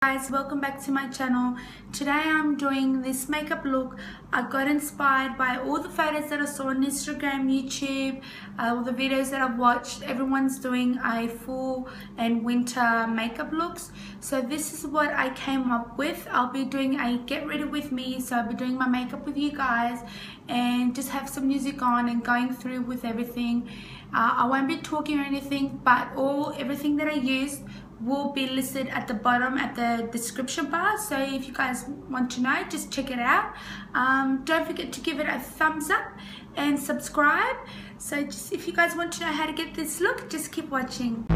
guys welcome back to my channel. Today i'm doing this makeup look. I got inspired by all the photos that i saw on instagram youtube uh, all the videos that i've watched. Everyone's doing a full and winter makeup looks. So this is what i came up with. I'll be doing a get ready with me. So i'll be doing my makeup with you guys and just have some music on and going through with everything. Uh, i won't be talking or anything but all everything that i used will be listed at the bottom at the description bar. So if you guys want to know just check it out. Um, don't forget to give it a thumbs up and subscribe. So just if you guys want to know how to get this look just keep watching.